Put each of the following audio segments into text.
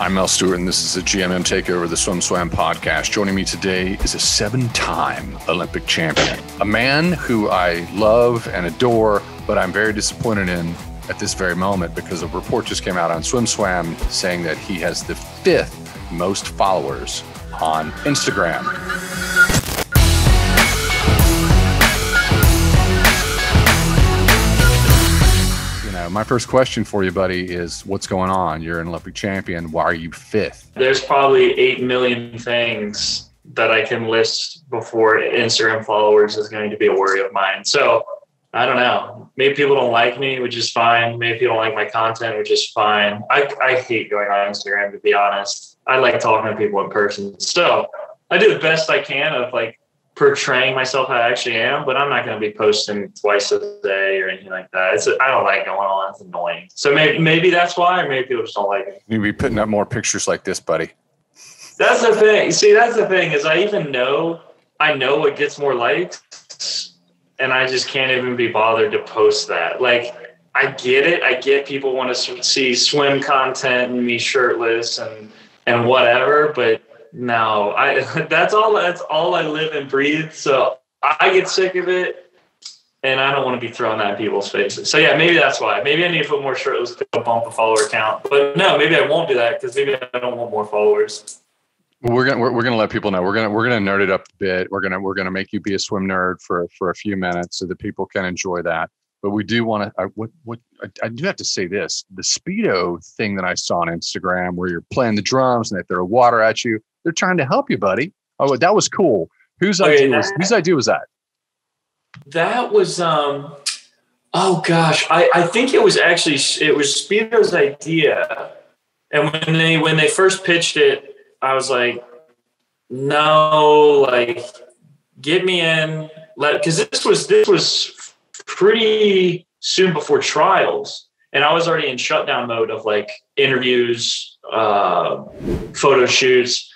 I'm Mel Stewart, and this is the GMM Takeover, the SwimSwam podcast. Joining me today is a seven time Olympic champion, a man who I love and adore, but I'm very disappointed in at this very moment because a report just came out on SwimSwam saying that he has the fifth most followers on Instagram. My first question for you, buddy, is what's going on? You're an Olympic champion. Why are you fifth? There's probably 8 million things that I can list before Instagram followers is going to be a worry of mine. So I don't know. Maybe people don't like me, which is fine. Maybe people don't like my content, which is fine. I, I hate going on Instagram, to be honest. I like talking to people in person. So I do the best I can of like portraying myself how I actually am, but I'm not going to be posting twice a day or anything like that. It's I don't like going on. It's annoying. So maybe maybe that's why, or maybe people just don't like me. You be putting up more pictures like this, buddy. That's the thing. See, that's the thing is I even know I know what gets more likes and I just can't even be bothered to post that. Like, I get it. I get people want to see swim content and me shirtless and and whatever, but no, I that's all that's all I live and breathe. So I get sick of it, and I don't want to be throwing that in people's faces. So yeah, maybe that's why. Maybe I need to put more shirtless to bump a follower count. But no, maybe I won't do that because maybe I don't want more followers. We're gonna we're, we're gonna let people know. We're gonna we're gonna nerd it up a bit. We're gonna we're gonna make you be a swim nerd for for a few minutes so that people can enjoy that. But we do want to. What what I, I do have to say this: the speedo thing that I saw on Instagram, where you're playing the drums and they throw water at you. They're trying to help you, buddy. Oh, that was cool. Whose Okay, idea was that- whose idea was that? That was um oh gosh, I, I think it was actually it was Speedo's idea. And when they when they first pitched it, I was like, no, like get me in, let because this was this was pretty soon before trials. And I was already in shutdown mode of like interviews, uh, photo shoots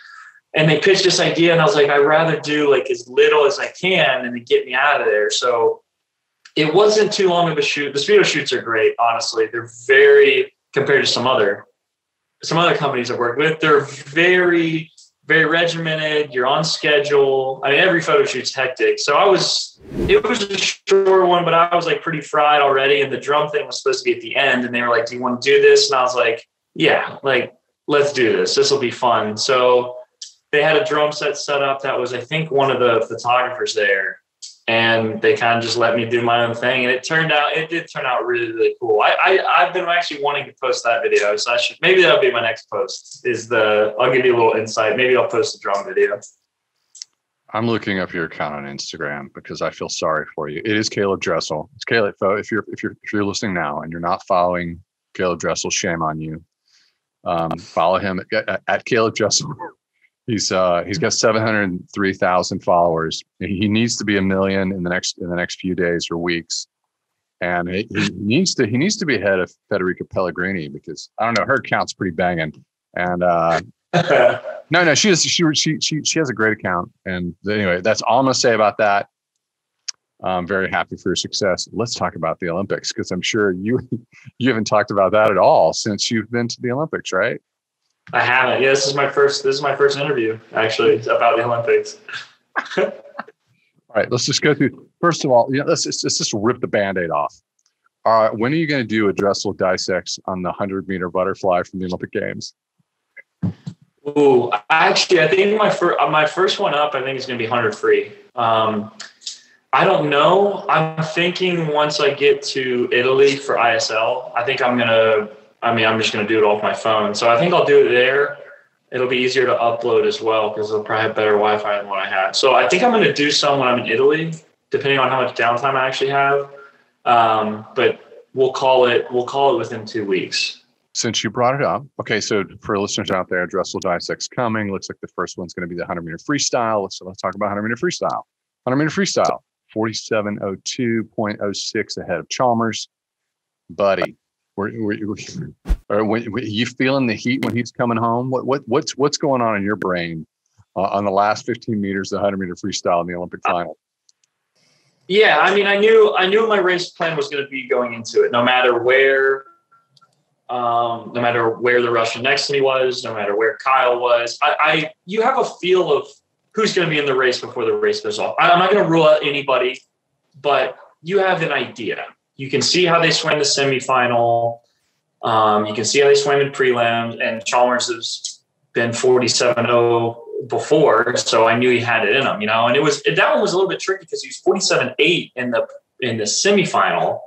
and they pitched this idea and i was like i'd rather do like as little as i can and get me out of there. So it wasn't too long of a shoot. The speedo shoots are great honestly. They're very compared to some other some other companies i've worked with they're very very regimented. You're on schedule. I mean every photo shoot's hectic. So i was it was a short one but i was like pretty fried already and the drum thing was supposed to be at the end and they were like do you want to do this? And i was like yeah like let's do this. This will be fun. So they had a drum set set up that was i think one of the photographers there and they kind of just let me do my own thing and it turned out it did turn out really really cool i, I i've been actually wanting to post that video so i should maybe that'll be my next post is the i'll give you a little insight maybe i'll post a drum video I'm looking up your account on Instagram because I feel sorry for you. It is Caeleb Dressel. It's Caeleb. If you're if you're if you're listening now and you're not following Caeleb Dressel, shame on you. Um, follow him at, at Caeleb Dressel. He's uh he's got seven hundred three thousand followers. He needs to be a million in the next in the next few days or weeks, and he, he needs to he needs to be ahead of Federica Pellegrini because I don't know her account's pretty banging, and uh, no, no, she is. She she she she has a great account, and anyway, that's all I'm gonna say about that. I'm very happy for your success. Let's talk about the Olympics because I'm sure you you haven't talked about that at all since you've been to the Olympics, right? I haven't yeah this is my first this is my first interview actually about the olympics All right, let's just go through. First of all, you know, let's just, let's just rip the band-aid off. Uh, when are you going to do a Dressel dissects on the 100 meter butterfly from the Olympic Games? Ooh, actually, I think my first my first one up, I think is going to be hundred free. Um, I don't know. I'm thinking once I get to Italy for ISL, I think I'm gonna. I mean, I'm just gonna do it off my phone. So I think I'll do it there. It'll be easier to upload as well because it'll probably have better Wi-Fi than what I had. So I think I'm gonna do some when I'm in Italy, depending on how much downtime I actually have. Um, but we'll call it. We'll call it within two weeks. Since you brought it up, okay. So for listeners out there, Dressel dissects coming. Looks like the first one's going to be the 100 meter freestyle. Let's let's talk about 100 meter freestyle. 100 meter freestyle, 4702.06 ahead of Chalmers. Buddy, were, were, were, or when, were you feeling the heat when he's coming home? What what what's what's going on in your brain uh, on the last 15 meters, the 100 meter freestyle in the Olympic final? Yeah, I mean, I knew I knew my race plan was going to be going into it. No matter where Um, no matter where the Russian next to me was, no matter where Kyle was, I, I you have a feel of who's going to be in the race before the race goes off. I, I'm not going to rule out anybody, but you have an idea. You can see how they swam the semifinal. Um, you can see how they swam in prelims, and Chalmers has been 47-0 before, so I knew he had it in him, you know. And it was that one was a little bit tricky because he was 47-8 in the in the semifinal.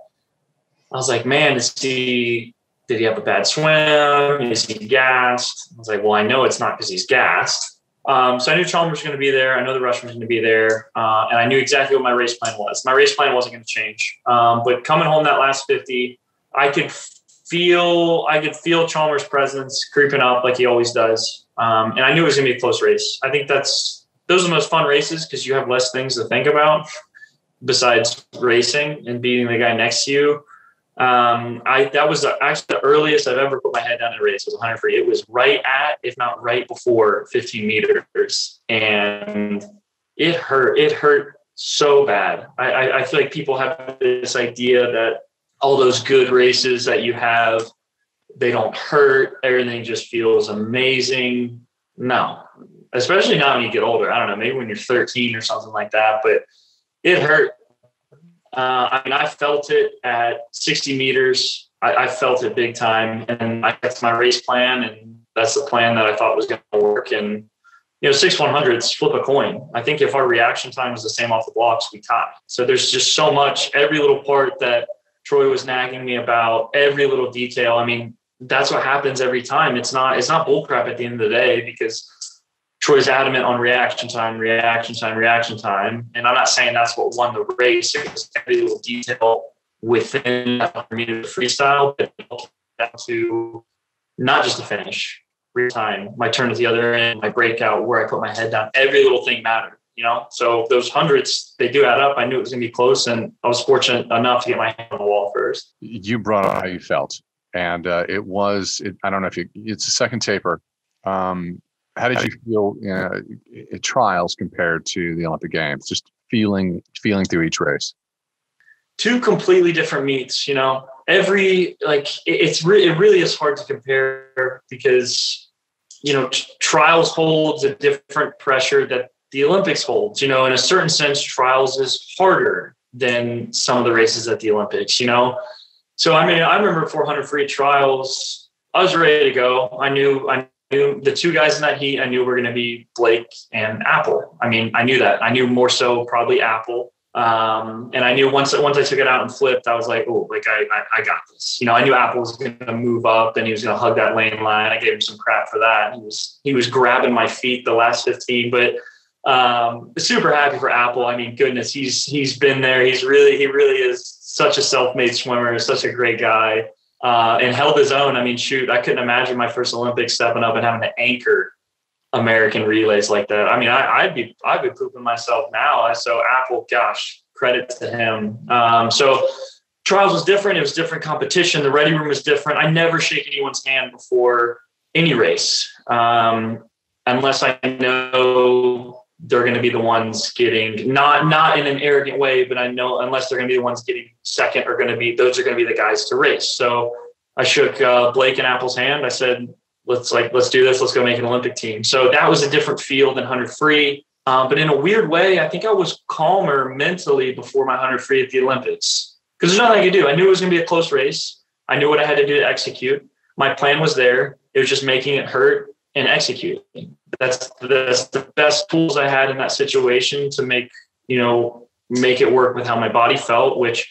I was like, man, is he did he have a bad swim? Is he gassed? I was like, well, I know it's not because he's gassed. Um, so I knew Chalmers was going to be there. I know the Russian was going to be there, uh, and I knew exactly what my race plan was. My race plan wasn't going to change. Um, but coming home that last 50, I could feel I could feel Chalmers' presence creeping up like he always does. Um, and I knew it was going to be a close race. I think that's those are the most fun races because you have less things to think about besides racing and beating the guy next to you. Um, I that was actually the earliest I've ever put my head down in a race was 100 free. It was right at, if not right before, 15 meters, and it hurt. It hurt so bad. I, I, I feel like people have this idea that all those good races that you have they don't hurt. Everything just feels amazing. No, especially not when you get older. I don't know, maybe when you're 13 or something like that, but it hurt. Uh, I mean, I felt it at 60 meters. I, I felt it big time, and I got my race plan, and that's the plan that I thought was going to work. And you know, six 100s, flip a coin. I think if our reaction time is the same off the blocks, we tie. So there's just so much, every little part that Troy was nagging me about, every little detail. I mean, that's what happens every time. It's not it's not bullcrap at the end of the day because Troy's adamant on reaction time, reaction time, reaction time. And I'm not saying that's what won the race. It was every little detail within that freestyle, but down to not just the finish, real time, my turn at the other end, my breakout, where I put my head down. Every little thing mattered, you know? So those hundreds, they do add up. I knew it was gonna be close and I was fortunate enough to get my hand on the wall first. You brought up how you felt and uh, it was it, i don't know if you it's a second taper um, how did you feel you know, at trials compared to the olympic games? Just feeling feeling through each race. Two completely different meets you know? Every like it's re- it really is hard to compare because you know t- trials holds a different pressure that the olympics holds you know? In a certain sense trials is harder than some of the races at the olympics you know? So I mean, I remember 400 free trials. I was ready to go. I knew I knew the two guys in that heat. I knew were going to be Blake and Apple. I mean, I knew that. I knew more so probably Apple. Um, and I knew once once I took it out and flipped, I was like, oh, like I, I, I got this. You know, I knew Apple was going to move up and he was going to hug that lane line. I gave him some crap for that. He was he was grabbing my feet the last 15, but um, super happy for Apple. I mean, goodness, he's he's been there. He's really he really is such a self-made swimmer, such a great guy, uh, and held his own. I mean, shoot, I couldn't imagine my first Olympics stepping up and having to anchor American relays like that. I mean, I, would be I'd be pooping myself now. So Apple, gosh, credit to him. Um, so trials was different. It was different competition. The ready room was different. I never shake anyone's hand before any race, um, unless I know they're going to be the ones getting not not in an arrogant way, but I know unless they're going to be the ones getting second are going to be those are going to be the guys to race. So I shook uh, Blake and Apple's hand. I said, "Let's like let's do this. Let's go make an Olympic team." So that was a different feel than hundred free. Um, but in a weird way, I think I was calmer mentally before my hundred free at the Olympics because there's nothing I could do. I knew it was going to be a close race. I knew what I had to do to execute. My plan was there. It was just making it hurt and executing that's that's the best tools I had in that situation to make you know make it work with how my body felt. Which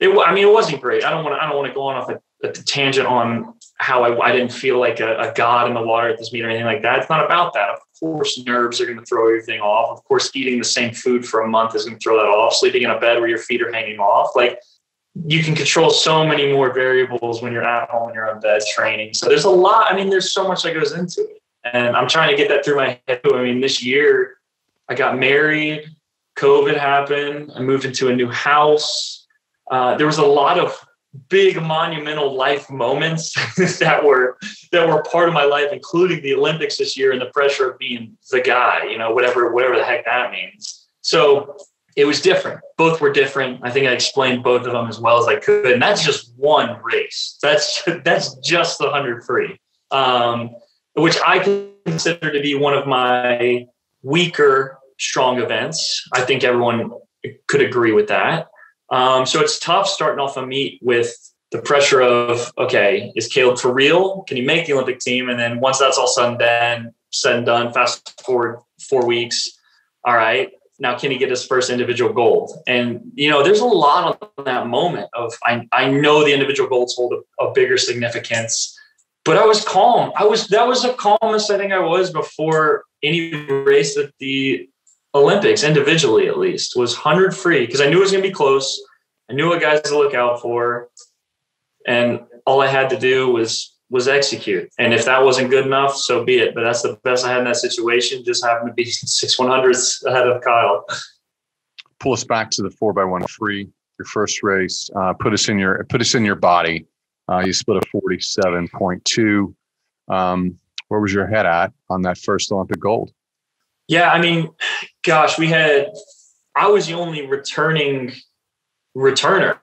it I mean it wasn't great. I don't want to I don't want to go on off a, a tangent on how I, I didn't feel like a, a, god in the water at this meet or anything like that. It's not about that. Of course, nerves are going to throw everything off. Of course, eating the same food for a month is going to throw that off. Sleeping in a bed where your feet are hanging off, like you can control so many more variables when you're at home in your own bed training. So there's a lot. I mean, there's so much that goes into it. And I'm trying to get that through my head. I mean, this year I got married, COVID happened, I moved into a new house. Uh, there was a lot of big monumental life moments that were that were part of my life, including the Olympics this year and the pressure of being the guy, you know, whatever whatever the heck that means. So it was different. Both were different. I think I explained both of them as well as I could. And that's just one race. That's that's just the hundred free, um, which I consider to be one of my weaker strong events. I think everyone could agree with that. Um, so it's tough starting off a meet with the pressure of okay, is Caeleb for real? Can he make the Olympic team? And then once that's all said and done, said and done, fast forward four weeks. All right, now can he get his first individual gold? And you know, there's a lot on that moment of I, I know the individual golds hold a, a bigger significance, but I was calm. I was that was the calmest I think I was before any race at the Olympics, individually at least, was hundred free because I knew it was gonna be close. I knew what guys to look out for. And all I had to do was was execute. And if that wasn't good enough, so be it. But that's the best I had in that situation, just happened to be six one hundredths ahead of Kyle. Pull us back to the four by one free, your first race. Uh, put us in your put us in your body. Uh, you split a forty seven point two. Um, where was your head at on that first Olympic gold? Yeah, I mean, gosh, we had. I was the only returning returner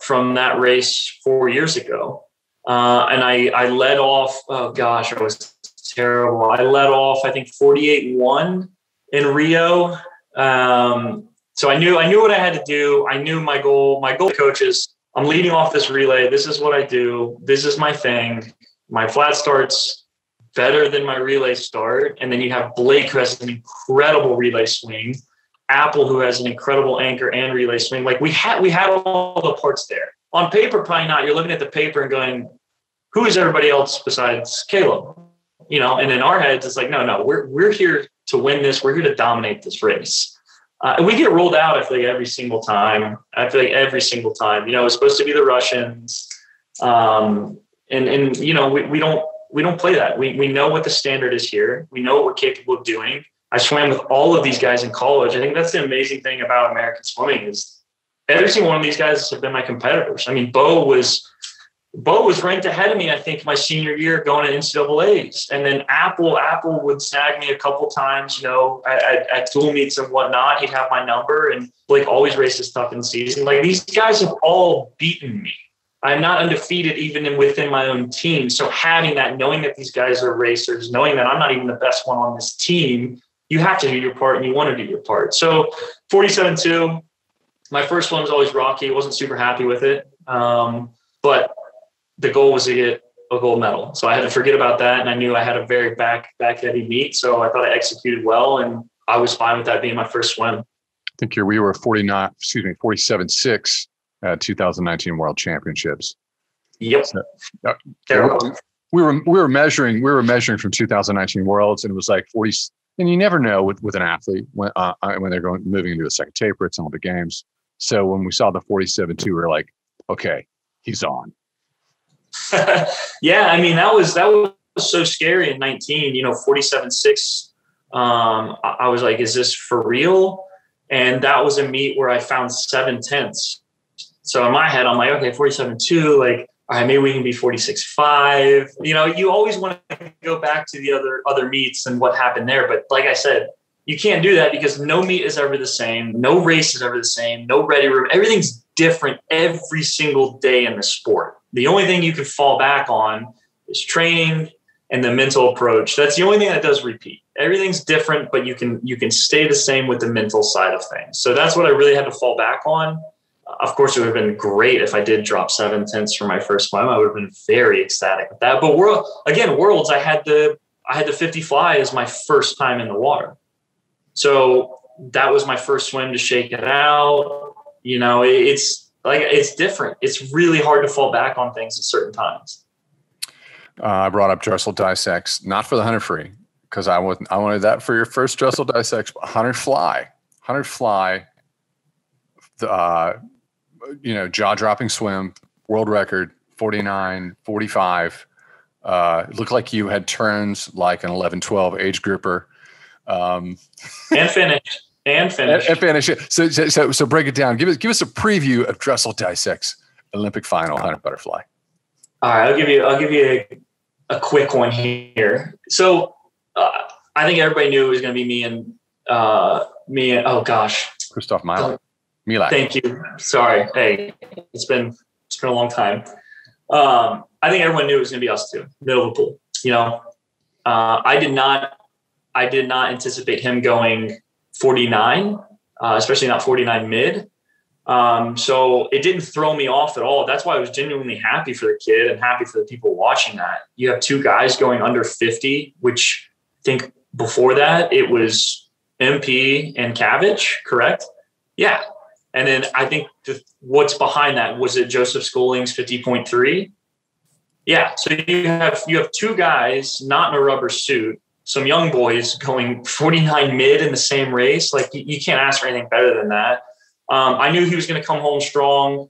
from that race four years ago. Uh, and I, I led off, oh gosh, I was terrible. I led off, I think 48 1 in Rio. Um, so I knew, I knew what I had to do. I knew my goal, my goal coaches, I'm leading off this relay. This is what I do. This is my thing. My flat starts better than my relay start. And then you have Blake who has an incredible relay swing. Apple who has an incredible anchor and relay swing. Like we had we had all the parts there. On paper, probably not. You're looking at the paper and going, who is everybody else besides Caeleb? You know, and in our heads, it's like, no, no, we're we're here to win this. We're here to dominate this race. Uh, and we get rolled out, I feel like, every single time. I feel like every single time. You know, it's supposed to be the Russians. Um, and and you know, we, we don't we don't play that. We we know what the standard is here. We know what we're capable of doing. I swam with all of these guys in college. I think that's the amazing thing about American swimming is every single one of these guys have been my competitors. I mean, Bowe was Bowe was ranked ahead of me, I think, my senior year going to NCAA's. And then Apple, Apple would snag me a couple times, you know, at, at dual meets and whatnot. He'd have my number and Blake always races tough in season. Like these guys have all beaten me. I'm not undefeated even in, within my own team. So having that, knowing that these guys are racers, knowing that I'm not even the best one on this team, you have to do your part and you want to do your part. So 47-2, my first one was always rocky. I wasn't super happy with it. Um, but the goal was to get a gold medal. So I had to forget about that. And I knew I had a very back, back heavy meet. So I thought I executed well and I was fine with that being my first swim. I think here we were 49, excuse me, 47, six at 2019 world championships. Yep. So, uh, we were, we were measuring, we were measuring from 2019 worlds and it was like 40, and you never know with, with an athlete when uh, uh, when they're going moving into a second taper at some of the games. So when we saw the 47-2, we were like, okay, he's on. yeah, I mean that was that was so scary in 19. You know, 47-6. Um, I, I was like, is this for real? And that was a meet where I found seven tenths. So in my head, I'm like, okay, 47-2, like all right, maybe we can be 46.5. You know, you always want to go back to the other other meets and what happened there. But like I said, you can't do that because no meet is ever the same. No race is ever the same. No ready room. Everything's different every single day in the sport. The only thing you can fall back on is training and the mental approach. That's the only thing that does repeat. Everything's different, but you can you can stay the same with the mental side of things. So that's what I really had to fall back on of course, it would have been great if I did drop seven tenths for my first swim. I would have been very ecstatic with that. But world again, worlds, I had the I had the 50 fly as my first time in the water. So that was my first swim to shake it out. You know, it's like it's different. It's really hard to fall back on things at certain times. Uh, I brought up Dressel Dissects, not for the hunter free, because I want I wanted that for your first Dressel Dissects, hunter fly, hunter fly. Uh, you know, jaw dropping swim, world record, 49, 45. Uh, looked like you had turns like an 11, 12 age grouper. Um, and finish. And finish. And, and finish. So, so, so break it down. Give us, give us a preview of Dressel Dissects Olympic final hunter butterfly. All right. I'll give you, I'll give you a, a quick one here. So uh, I think everybody knew it was going to be me and uh, me and, oh gosh, Kristof Milak. Milak. Thank you. Sorry. Hey, it's been it's been a long time. Um, I think everyone knew it was going to be us two, middle of the pool. You know, uh, I did not, I did not anticipate him going 49, uh, especially not 49 mid. Um, so it didn't throw me off at all. That's why I was genuinely happy for the kid and happy for the people watching that. You have two guys going under 50, which I think before that it was MP and Cavic, correct? Yeah. And then I think the, what's behind that was it Joseph Schooling's 50.3? Yeah. So you have you have two guys not in a rubber suit, some young boys going 49 mid in the same race. Like you, you can't ask for anything better than that. Um, I knew he was going to come home strong.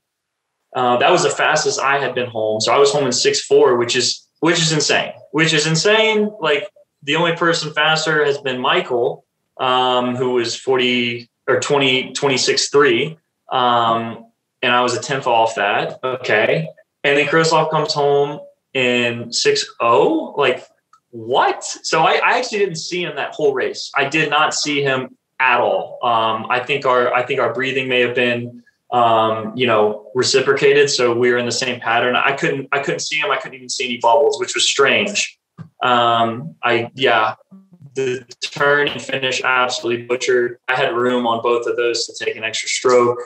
Uh, that was the fastest I had been home. So I was home in six four, which is which is insane. Which is insane. Like the only person faster has been Michael, um, who was 40 or 20, 26 3. Um, and I was a tenth off that. Okay. And then Kristof comes home in 6 0. Like, what? So I, I, actually didn't see him that whole race. I did not see him at all. Um, I think our I think our breathing may have been um, you know reciprocated, so we were in the same pattern. I couldn't I couldn't see him. I couldn't even see any bubbles, which was strange. Um, I yeah, the turn and finish absolutely butchered. I had room on both of those to take an extra stroke,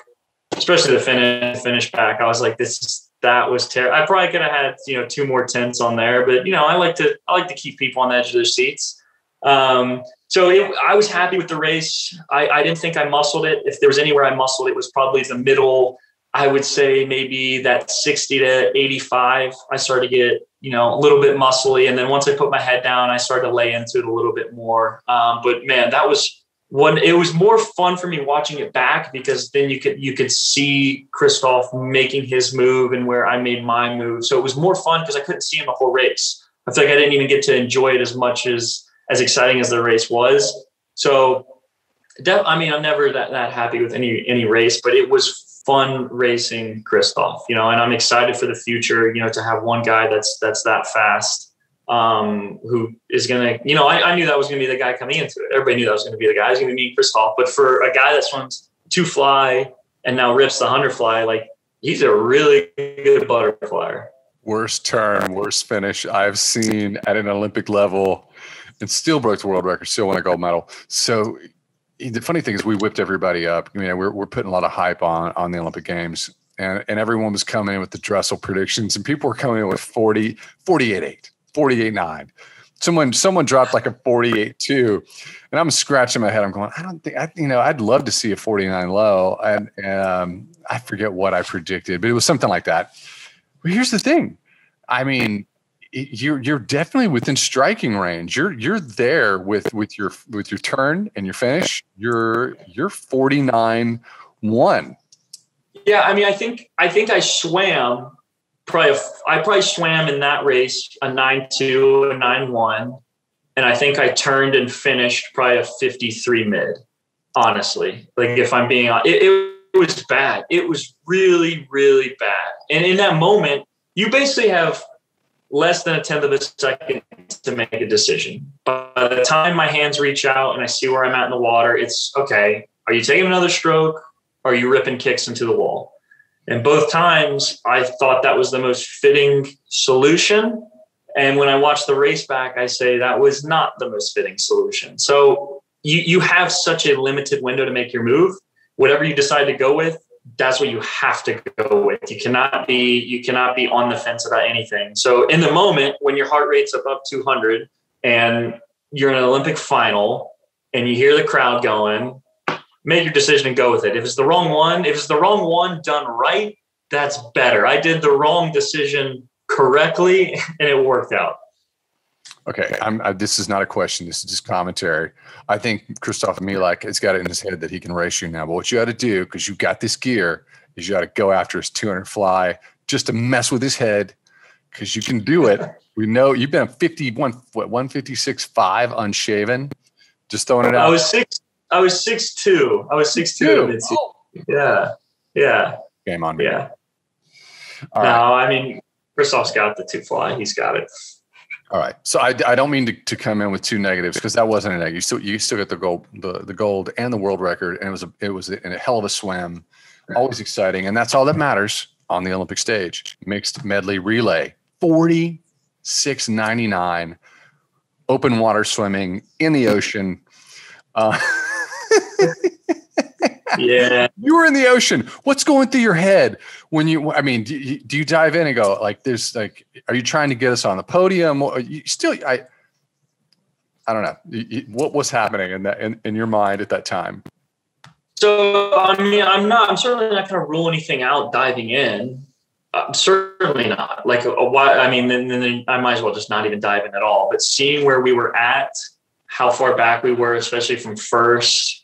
especially the finish finish back. I was like, this is that was terrible. I probably could have had you know two more tents on there, but you know I like to I like to keep people on the edge of their seats. Um, so it, I was happy with the race. I, I didn't think I muscled it. If there was anywhere I muscled, it was probably the middle. I would say maybe that 60 to 85. I started to get, you know, a little bit muscly. And then once I put my head down, I started to lay into it a little bit more. Um, but man, that was one, it was more fun for me watching it back because then you could, you could see Kristof making his move and where I made my move. So it was more fun because I couldn't see him the whole race. I feel like I didn't even get to enjoy it as much as, as exciting as the race was. So, I mean, I'm never that, that happy with any any race, but it was fun racing Kristof, you know, and I'm excited for the future, you know, to have one guy that's that's that fast, um, who is gonna, you know, I, I knew that was gonna be the guy coming into it. Everybody knew that was gonna be the guy. He's gonna be Kristof, but for a guy that swims two fly and now rips the hundred fly, like he's a really good butterflyer. Worst turn, worst finish I've seen at an Olympic level and still broke the world record, still won a gold medal. So the funny thing is we whipped everybody up. I mean, we're, we're putting a lot of hype on, on the Olympic games and, and everyone was coming in with the Dressel predictions and people were coming in with 40, 48, 8, 48, 9. Someone, someone dropped like a 48, 2 and I'm scratching my head. I'm going, I don't think I, you know, I'd love to see a 49 low. And, um, I forget what I predicted, but it was something like that. But here's the thing. I mean, you're you're definitely within striking range. You're you're there with with your with your turn and your finish. You're you're 49 1. Yeah, I mean I think I think I swam probably I probably swam in that race a 9-2 a 9-1 and I think I turned and finished probably a 53 mid honestly. Like if I'm being it, it, it was bad. It was really really bad. And in that moment you basically have less than a tenth of a second to make a decision. By the time my hands reach out and I see where I'm at in the water, it's okay. Are you taking another stroke? Or are you ripping kicks into the wall? And both times I thought that was the most fitting solution. And when I watch the race back, I say that was not the most fitting solution. So you, you have such a limited window to make your move. Whatever you decide to go with, that's what you have to go with. You cannot be you cannot be on the fence about anything. So in the moment when your heart rate's above 200 and you're in an Olympic final and you hear the crowd going, make your decision and go with it. If it's the wrong one, if it's the wrong one done right, that's better. I did the wrong decision correctly and it worked out. Okay, I'm, I, this is not a question. This is just commentary. I think Kristof Milak has got it in his head that he can race you now. But what you got to do, because you got this gear, is you got to go after his 200 fly just to mess with his head, because you can do it. We know you've been 51, what 156 five unshaven, just throwing it out. I was six. I was six two. I was six two. Oh. Yeah, yeah. Game on. Yeah. All no, right. I mean Kristof's got the two fly. He's got it. All right. So I, I don't mean to, to come in with two negatives because that wasn't a negative. You still you still get the gold the, the gold and the world record and it was a it was a, a hell of a swim. Always exciting and that's all that matters on the Olympic stage. Mixed medley relay. 46.99 open water swimming in the ocean. Uh, yeah. You were in the ocean. What's going through your head when you, I mean, do you, do you dive in and go like, there's like, are you trying to get us on the podium? Or you still, I, I don't know. What was happening in that, in, in your mind at that time? So, I mean, I'm not, I'm certainly not going to rule anything out diving in. Uh, certainly not. Like, a, a why, I mean, then, then I might as well just not even dive in at all. But seeing where we were at, how far back we were, especially from first,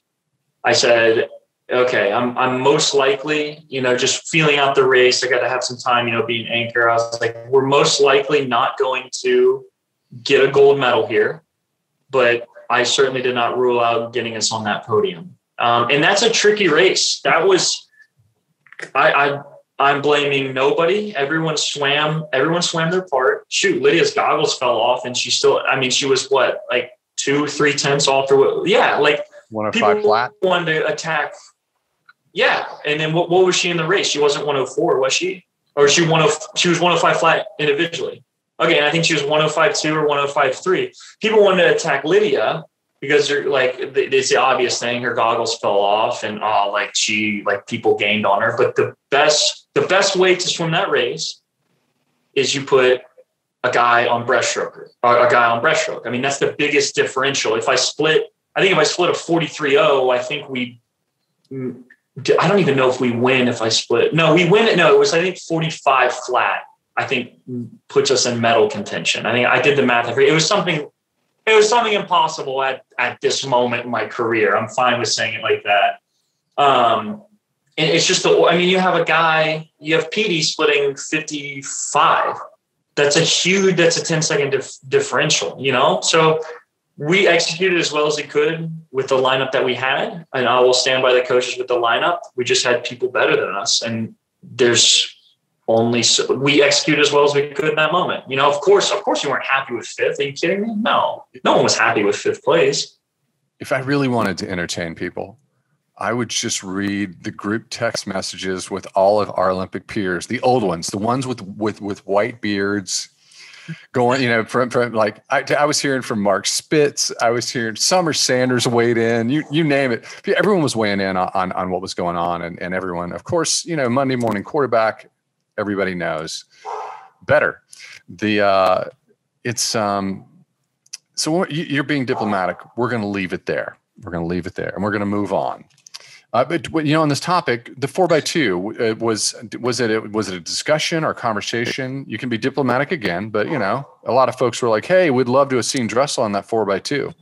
I said, okay, I'm I'm most likely, you know, just feeling out the race. I got to have some time, you know, being anchor. I was like, we're most likely not going to get a gold medal here, but I certainly did not rule out getting us on that podium. Um, and that's a tricky race. That was, I, I I'm blaming nobody. Everyone swam. Everyone swam their part. Shoot, Lydia's goggles fell off, and she still. I mean, she was what like two, three tenths off or what? Yeah, like one of five flat. Wanted to attack yeah, and then what, what was she in the race? She wasn't 104, was she? Or she one of she was 105 flat individually. Okay, and I think she was 105.2 or 105.3. People wanted to attack Lydia because they're like it's the obvious thing. Her goggles fell off, and oh, like she like people gained on her. But the best the best way to swim that race is you put a guy on breaststroke or a guy on breaststroke. I mean, that's the biggest differential. If I split, I think if I split a 43.0, I think we I don't even know if we win if I split. No, we win it. No, it was I think 45 flat. I think puts us in medal contention. I think I did the math. It was something. It was something impossible at at this moment in my career. I'm fine with saying it like that. Um, and it's just the. I mean, you have a guy. You have Peaty splitting 55. That's a huge. That's a 10 second dif- differential. You know, so we executed as well as we could with the lineup that we had. And I will stand by the coaches with the lineup. We just had people better than us. And there's only so we executed as well as we could in that moment. You know, of course, of course, you weren't happy with fifth. Are you kidding me? No, no one was happy with fifth place. If I really wanted to entertain people, I would just read the group text messages with all of our Olympic peers, the old ones, the ones with with with white beards going, you know, from, from like I, I, was hearing from Mark Spitz, I was hearing Summer Sanders weighed in, you you name it. Everyone was weighing in on on what was going on, and and everyone, of course, you know, Monday morning quarterback, everybody knows better. The uh, it's um, so you're being diplomatic. We're going to leave it there. We're going to leave it there, and we're going to move on. Uh, but you know, on this topic, the four by two uh, was was it was it a discussion or conversation? You can be diplomatic again, but you know, a lot of folks were like, "Hey, we'd love to have seen Dressel on that four by two.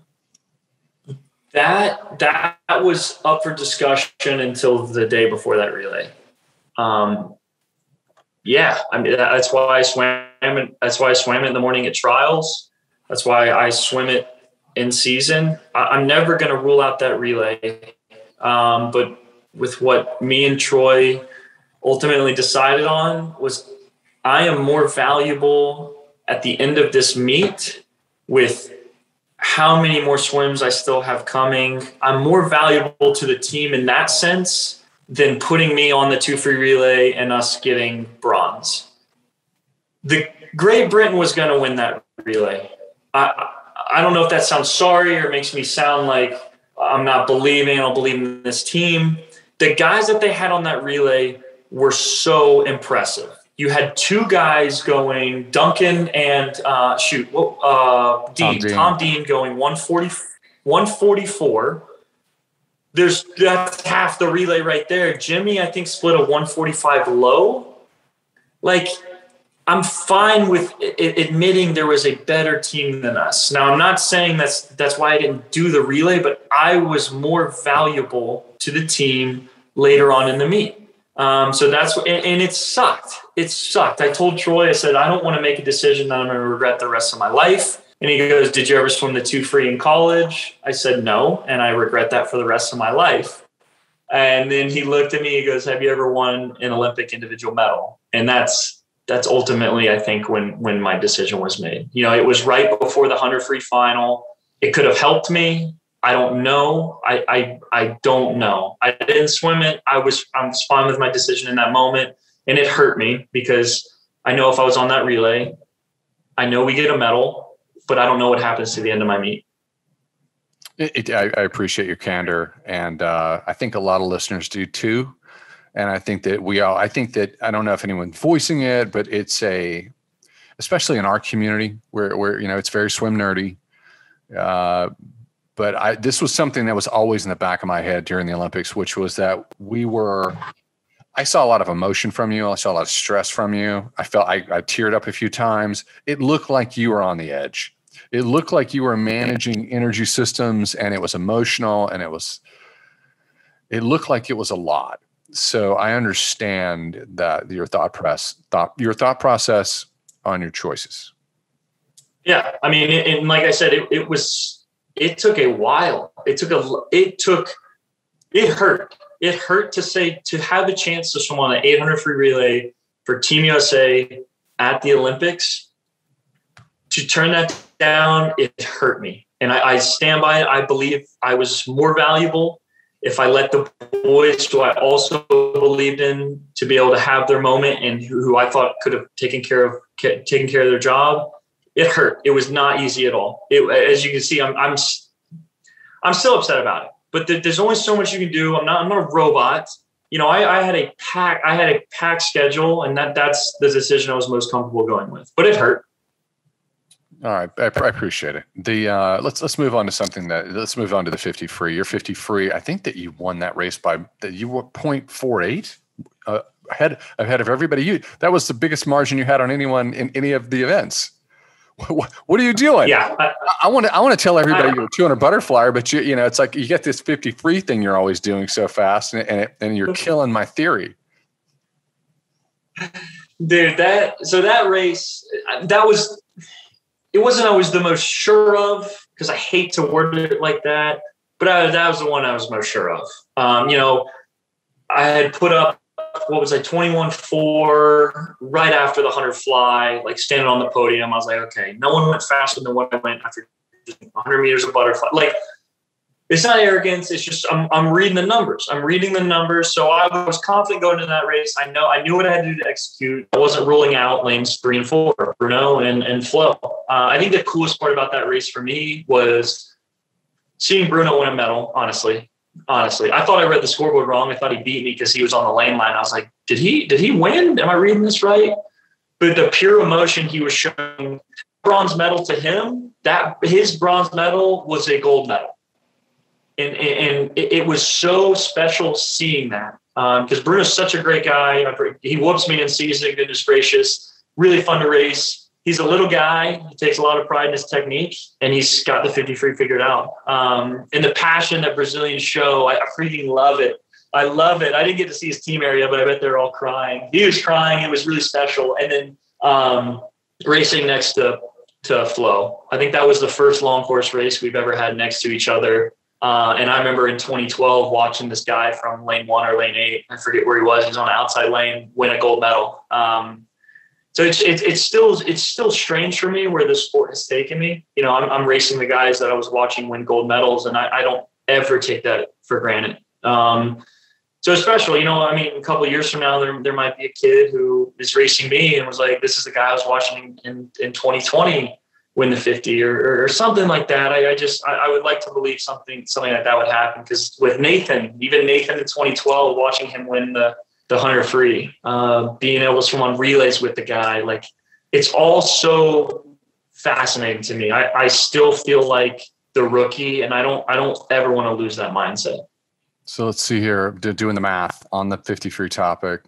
That that was up for discussion until the day before that relay. Um, yeah, I mean that's why I swam. It, that's why I swam it in the morning at trials. That's why I swim it in season. I, I'm never going to rule out that relay um, but with what me and Troy ultimately decided on was I am more valuable at the end of this meet with how many more swims I still have coming. I'm more valuable to the team in that sense than putting me on the two free relay and us getting bronze. The Great Britain was going to win that relay. I, I don't know if that sounds sorry or makes me sound like I'm not believing. I don't believe in this team. The guys that they had on that relay were so impressive. You had two guys going, Duncan and uh, shoot, uh, Dean, Tom Dean, Tom Dean going 140, 144. There's that's half the relay right there. Jimmy, I think, split a 145 low. Like I'm fine with admitting there was a better team than us. Now, I'm not saying that's that's why I didn't do the relay, but I was more valuable to the team later on in the meet. Um, so that's and, and it sucked. It sucked. I told Troy, I said, I don't want to make a decision that I'm going to regret the rest of my life. And he goes, Did you ever swim the two free in college? I said, No, and I regret that for the rest of my life. And then he looked at me. He goes, Have you ever won an Olympic individual medal? And that's that's ultimately I think when when my decision was made. You know, it was right before the 100 free final. It could have helped me. I don't know. I I I don't know. I didn't swim it. I was I was fine with my decision in that moment, and it hurt me because I know if I was on that relay, I know we get a medal, but I don't know what happens to the end of my meet. It, it, I, I, appreciate your candor, and uh, I think a lot of listeners do too. And I think that we all, I think that I don't know if anyone's voicing it, but it's a, especially in our community where where you know it's very swim nerdy. Uh, but I this was something that was always in the back of my head during the Olympics, which was that we were. I saw a lot of emotion from you. I saw a lot of stress from you. I felt I, I teared up a few times. It looked like you were on the edge it looked like you were managing energy systems and it was emotional and it was it looked like it was a lot so i understand that your thought press thought your thought process on your choices yeah i mean and like i said it, it was it took a while it took a it took it hurt it hurt to say to have a chance to swim on an 800 free relay for team usa at the olympics to turn that down, it hurt me. And I, I, stand by it. I believe I was more valuable if I let the boys who I also believed in to be able to have their moment and who, I thought could have taken care of taken care of their job. It hurt. It was not easy at all. It, as you can see, I'm I'm I'm still upset about it. But there's only so much you can do. I'm not I'm not a robot. You know, I, I had a pack I had a pack schedule, and that that's the decision I was most comfortable going with. But it hurt. All right, I, I, appreciate it. The uh, let's let's move on to something that let's move on to the fifty free. You're fifty free. I think that you won that race by that you were 0.48 uh, ahead ahead of everybody. You that was the biggest margin you had on anyone in any of the events. What, what are you doing? Yeah, I want to I want to tell everybody you're a 200 butterfly, but you you know it's like you get this 50 free thing you're always doing so fast, and and, it, and you're killing my theory. Dude, that so that race that was it wasn't always the most sure of because I hate to word it like that, but I, that was the one I was most sure of. Um, you know, I had put up what was I 21 4 right after the 100 fly, like standing on the podium. I was like, okay, no one went faster than what I went after 100 meters of butterfly. Like, it's not arrogance. It's just I'm, I'm reading the numbers. I'm reading the numbers. So I was confident going into that race. I know I knew what I had to do to execute. I wasn't ruling out lanes three and four, Bruno and and Flo. Uh, I think the coolest part about that race for me was seeing Bruno win a medal. Honestly, honestly, I thought I read the scoreboard wrong. I thought he beat me because he was on the lane line. I was like, did he did he win? Am I reading this right? But the pure emotion he was showing, bronze medal to him, that his bronze medal was a gold medal and, and it, was so special seeing that because um, Bruno's such a great guy. He whoops me in season, goodness gracious. Really fun to race. He's a little guy. He takes a lot of pride in his technique, and he's got the 50 free figured out. Um, and the passion that Brazilians show, I, I freaking love it. I love it. I didn't get to see his team area, but I bet they're all crying. He was crying. It was really special. And then um, racing next to to Flo. I think that was the first long course race we've ever had next to each other. Uh, and I remember in 2012 watching this guy from lane one or lane eight, I forget where he was. He's on an outside lane, win a gold medal. Um, so it's, it's, it's still it's still strange for me where the sport has taken me. You know, I'm, I'm racing the guys that I was watching win gold medals, and I, I don't ever take that for granted. Um, so especially, you know, I mean, a couple years from now, there, there might be a kid who is racing me and was like, "This is the guy I was watching in in 2020." Win the 50 or, or something like that. I, I just, I, I, would like to believe something, something like that would happen. Cause with Nathan, even Nathan in 2012, watching him win the, the hunter free, uh, being able to swim on relays with the guy, like it's all so fascinating to me. I, I still feel like the rookie and I don't, I don't ever want to lose that mindset. So let's see here, doing the math on the 50 free topic.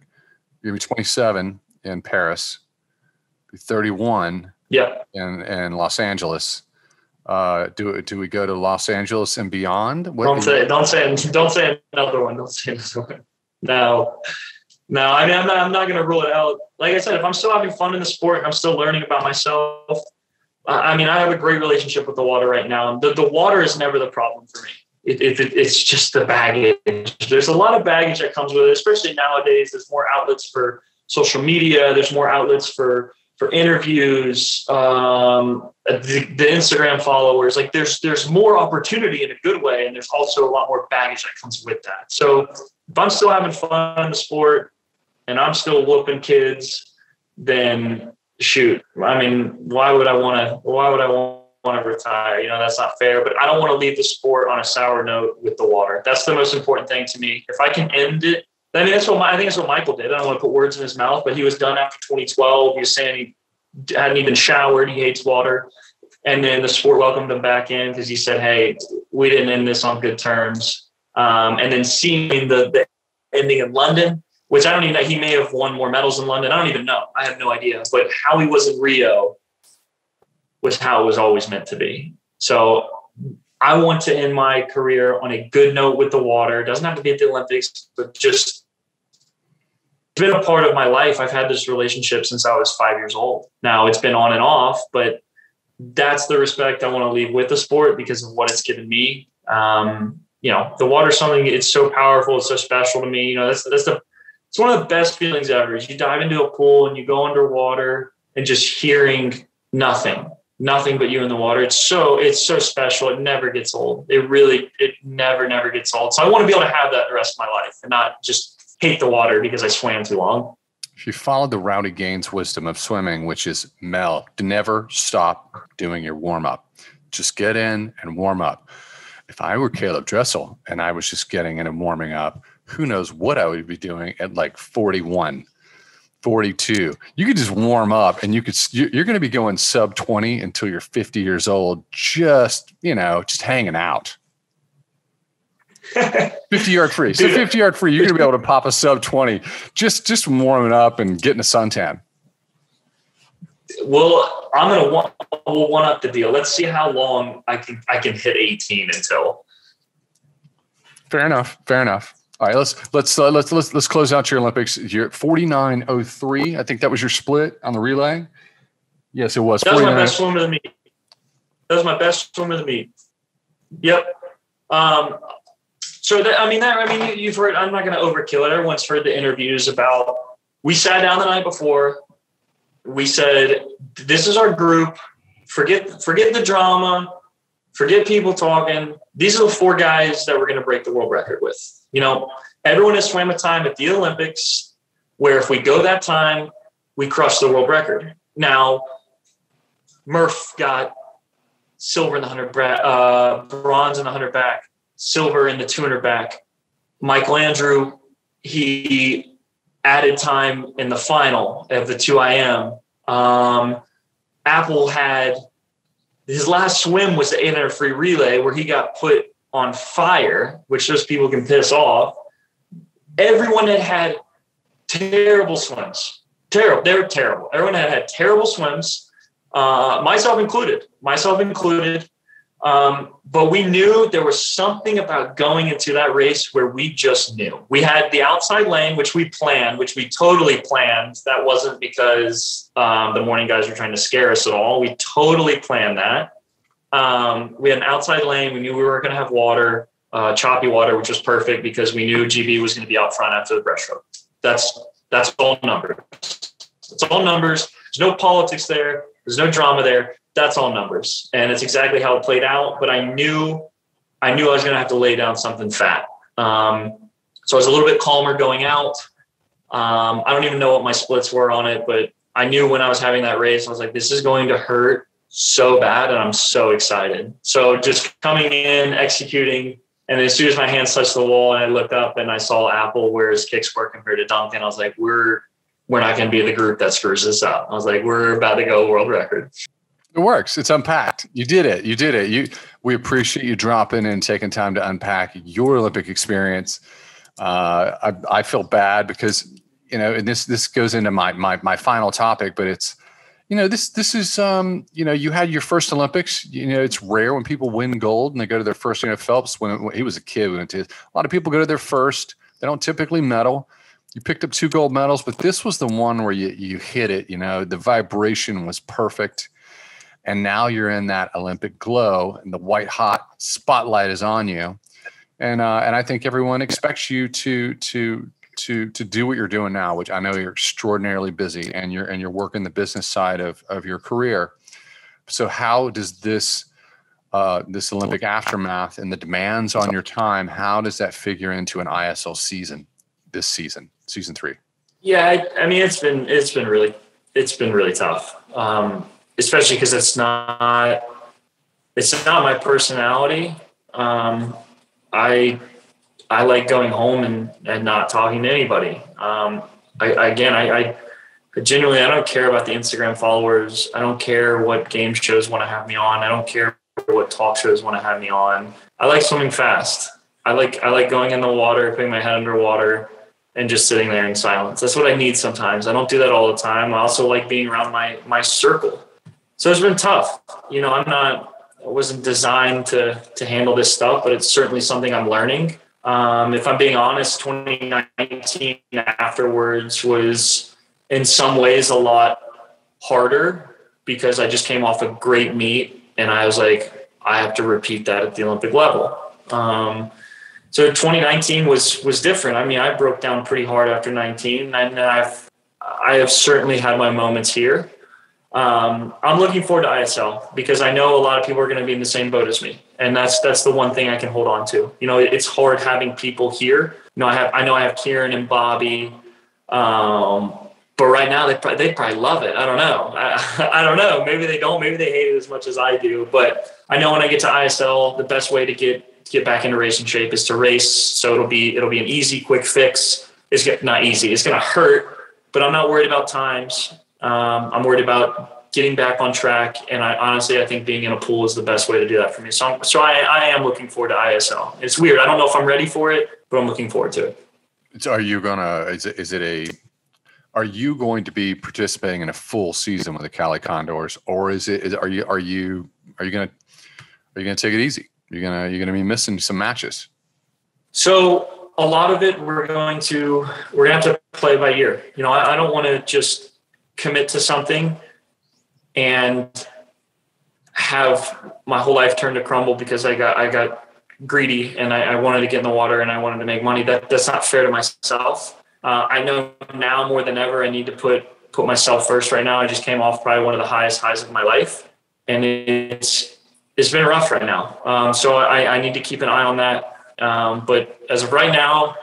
You're 27 in Paris, 31 yeah. And in Los Angeles. Uh, do do we go to Los Angeles and beyond? What, don't say don't say don't say another one. Don't say another one. No, no. I mean, I'm not. I'm not going to rule it out. Like I said, if I'm still having fun in the sport and I'm still learning about myself, I mean, I have a great relationship with the water right now. The the water is never the problem for me. It, it, it, it's just the baggage. There's a lot of baggage that comes with it, especially nowadays. There's more outlets for social media. There's more outlets for for interviews, um, the, the, Instagram followers. Like there's there's more opportunity in a good way, and there's also a lot more baggage that comes with that. So if I'm still having fun in the sport and I'm still whooping kids, then shoot. I mean, why would I want to? Why would I want? want to retire. You know, that's not fair, but I don't want to leave the sport on a sour note with the water. That's the most important thing to me. If I can end it, I mean, that's what my, I think that's what Michael did. I don't want to put words in his mouth, but he was done after 2012. He was saying he hadn't even showered. He hates water. And then the sport welcomed him back in because he said, Hey, we didn't end this on good terms. Um, and then seeing the, the ending in London, which I don't even know, he may have won more medals in London. I don't even know. I have no idea. But how he was in Rio was how it was always meant to be. So I want to end my career on a good note with the water. It doesn't have to be at the Olympics, but just been a part of my life. I've had this relationship since I was five years old. Now it's been on and off, but that's the respect I want to leave with the sport because of what it's given me. Um, you know, the water's something it's so powerful, it's so special to me. You know, that's that's the it's one of the best feelings ever. Is you dive into a pool and you go underwater and just hearing nothing nothing but you in the water. It's so it's so special. It never gets old. It really it never never gets old. So I want to be able to have that the rest of my life and not just hate the water because I swam too long. If you followed the Rowdy Gaines wisdom of swimming, which is Mel, never stop doing your warm up. Just get in and warm up. If I were Caeleb Dressel and I was just getting in and warming up, who knows what I would be doing at like 41 42 you could just warm up and you could you're going to be going sub 20 until you're 50 years old just you know just hanging out 50 yard free so 50 yard free you're going to be able to pop a sub 20 just just warming up and getting a suntan well i'm going to one, we'll one up the deal let's see how long i can i can hit 18 until fair enough fair enough all right, let's let's uh, let's let's let's close out your Olympics. You're at 49.03. I think that was your split on the relay. Yes, it was. That was my best swim of the meet. That was my best swim of the meet. Yep. Um, so that I mean that I mean you, have heard. I'm not going to overkill it. Everyone's heard the interviews about. We sat down the night before. We said, "This is our group. Forget forget the drama. Forget people talking. These are the four guys that we're going to break the world record with." You know, everyone has swam a time at the Olympics where if we go that time, we crush the world record. Now, Murph got silver in the 100 uh, bronze in the 100 back, silver in the 200 back. Michael Andrew, he added time in the final of the 2IM. Um, Apple had his last swim was the 800 free relay where he got put on fire, which those people can piss off. Everyone had had terrible swims. Terrible. They were terrible. Everyone had had terrible swims, uh, myself included. Myself included. Um, but we knew there was something about going into that race where we just knew. We had the outside lane, which we planned, which we totally planned. That wasn't because um, the morning guys were trying to scare us at all. We totally planned that. Um, we had an outside lane. We knew we were going to have water, uh, choppy water, which was perfect because we knew GB was going to be out front after the breaststroke. That's that's all numbers. It's all numbers. There's no politics there. There's no drama there. That's all numbers, and it's exactly how it played out. But I knew, I knew I was going to have to lay down something fat. Um, so I was a little bit calmer going out. Um, I don't even know what my splits were on it, but I knew when I was having that race, I was like, this is going to hurt so bad and I'm so excited. So just coming in, executing, and as soon as my hands touched the wall and I looked up and I saw Apple where his kicks were compared to Duncan, I was like, we're we're not going to be the group that screws this up. I was like, we're about to go world record. It works. It's unpacked. You did it. You did it. You. We appreciate you dropping and taking time to unpack your Olympic experience. Uh, I, I feel bad because you know, and this this goes into my my my final topic, but it's you know this this is um you know you had your first olympics you know it's rare when people win gold and they go to their first you know phelps when, when he was a kid went to a lot of people go to their first they don't typically medal you picked up two gold medals but this was the one where you you hit it you know the vibration was perfect and now you're in that olympic glow and the white hot spotlight is on you and uh, and i think everyone expects you to to to to do what you're doing now, which I know you're extraordinarily busy and you're and you're working the business side of of your career. So how does this uh, this Olympic aftermath and the demands on your time, how does that figure into an ISL season this season, season three? Yeah, I, I mean it's been it's been really it's been really tough, um, especially because it's not it's not my personality. Um, I I like going home and, and not talking to anybody. Um, I, again, I, I, genuinely, I don't care about the Instagram followers. I don't care what game shows want to have me on. I don't care what talk shows want to have me on. I like swimming fast. I like, I like going in the water, putting my head underwater and just sitting there in silence. That's what I need sometimes. I don't do that all the time. I also like being around my, my circle. So it's been tough. You know, I'm not, I wasn't designed to, to handle this stuff, but it's certainly something I'm learning um, if I'm being honest, 2019 afterwards was in some ways a lot harder because I just came off a great meet and I was like, I have to repeat that at the Olympic level. Um, so 2019 was was different. I mean, I broke down pretty hard after 19, and I've I have certainly had my moments here. Um, I'm looking forward to ISL because I know a lot of people are going to be in the same boat as me, and that's that's the one thing I can hold on to. You know, it's hard having people here. You know, I have I know I have Kieran and Bobby, um, but right now they they probably love it. I don't know. I, I don't know. Maybe they don't. Maybe they hate it as much as I do. But I know when I get to ISL, the best way to get to get back into racing shape is to race. So it'll be it'll be an easy, quick fix. It's not easy. It's going to hurt, but I'm not worried about times. Um, I'm worried about getting back on track, and I honestly I think being in a pool is the best way to do that for me. So, I'm, so I, I am looking forward to ISL. It's weird. I don't know if I'm ready for it, but I'm looking forward to it. So are you gonna? Is it, is it a? Are you going to be participating in a full season with the Cali Condors, or is it? Is, are you? Are you? Are you gonna? Are you gonna take it easy? You're gonna. You're gonna be missing some matches. So a lot of it we're going to we're gonna have to play by ear. You know, I, I don't want to just commit to something and have my whole life turn to crumble because I got I got greedy and I, I, wanted to get in the water and I wanted to make money. That that's not fair to myself. Uh, I know now more than ever I need to put put myself first right now. I just came off probably one of the highest highs of my life, and it's it's been rough right now. Um, so I, I need to keep an eye on that. Um, but as of right now,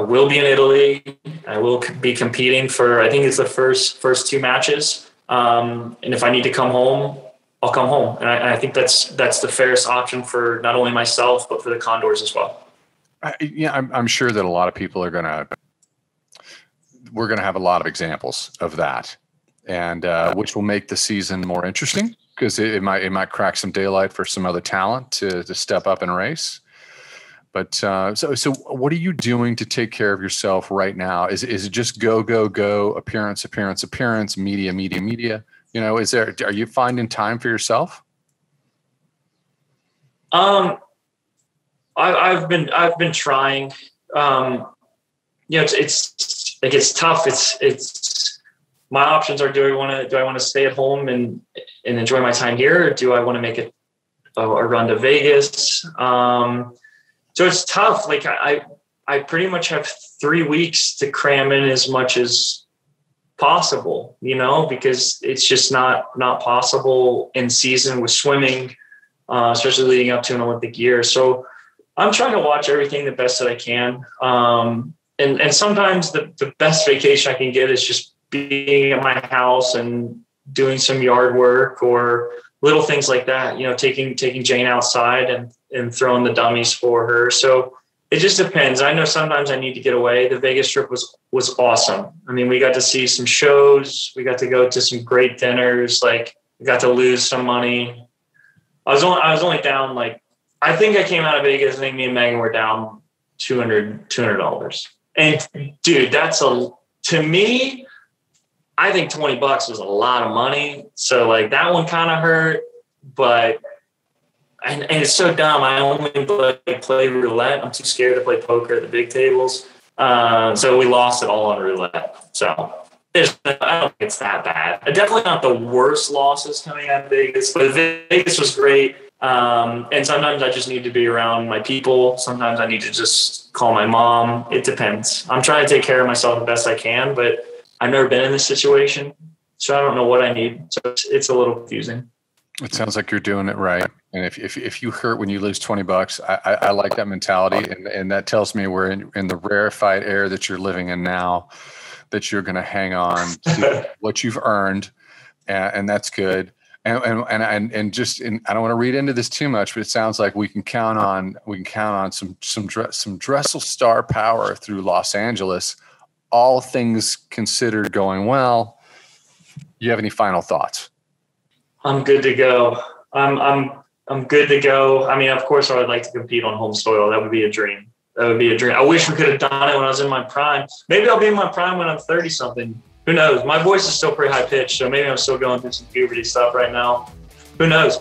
I will be in Italy. I will be competing for. I think it's the first first two matches. Um, and if I need to come home, I'll come home. And I, I, think that's that's the fairest option for not only myself but for the Condors as well. I, yeah, I'm, I'm sure that a lot of people are gonna. We're gonna have a lot of examples of that, and uh, which will make the season more interesting because it, it might it might crack some daylight for some other talent to to step up and race. But uh, so, so what are you doing to take care of yourself right now? Is is it just go, go, go, appearance, appearance, appearance, media, media, media? You know, is there? Are you finding time for yourself? Um, I, have been I've been trying. Um, you know, it's it's like it's tough. It's it's my options are: do I want to do I want to stay at home and and enjoy my time here, or do I want to make it a, a run to Vegas? Um, so it's tough. Like I, I pretty much have three weeks to cram in as much as possible, you know, because it's just not not possible in season with swimming, uh, especially leading up to an Olympic year. So I'm trying to watch everything the best that I can. Um, and and sometimes the, the best vacation I can get is just being at my house and doing some yard work or little things like that. You know, taking taking Jane outside and and throwing the dummies for her. So it just depends. I know sometimes I need to get away. The Vegas trip was was awesome. I mean, we got to see some shows. We got to go to some great dinners. Like we got to lose some money. I was only I was only down like I think I came out of Vegas. I think me and Meghan were down 200 dollars. And dude, that's a to me. I think 20 bucks was a lot of money. So like that one kind of hurt, but and, and, it's so dumb. I only play, play, roulette. I'm too scared to play poker at the big tables. Uh, so we lost it all on roulette. So I don't think it's that bad. Definitely not the worst losses coming out of Vegas, but Vegas was great. Um, and sometimes I just need to be around my people. Sometimes I need to just call my mom. It depends. I'm trying to take care of myself the best I can, but I've never been in this situation. So I don't know what I need. So it's, it's a little confusing. It sounds like you're doing it right. And if, if, if you hurt when you lose 20 bucks, I, I, I like that mentality. And, and that tells me we're in, in the rarefied air that you're living in now, that you're going to hang on to what you've earned. And, and that's good. And, and, and, and, and just, in, I don't want to read into this too much, but it sounds like we can count on, we can count on some, some, some Dressel star power through Los Angeles, all things considered going well. You have any final thoughts? I'm good to go. I'm I'm I'm good to go. I mean, of course, I would like to compete on home soil. That would be a dream. That would be a dream. I wish we could have done it when I was in my prime. Maybe I'll be in my prime when I'm 30 something. Who knows? My voice is still pretty high pitched, so maybe I'm still going through some puberty stuff right now. Who knows?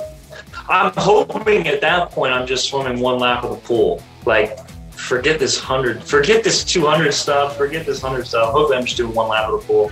I'm hoping at that point I'm just swimming one lap of the pool. Like, forget this 100, forget this 200 stuff, forget this 100 stuff. Hopefully, I'm just doing one lap of the pool.